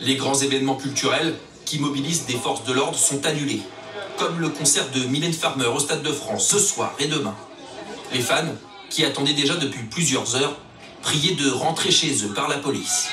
Les grands événements culturels qui mobilisent des forces de l'ordre sont annulés, comme le concert de Mylène Farmer au Stade de France ce soir et demain. Les fans, qui attendaient déjà depuis plusieurs heures, priaient de rentrer chez eux par la police.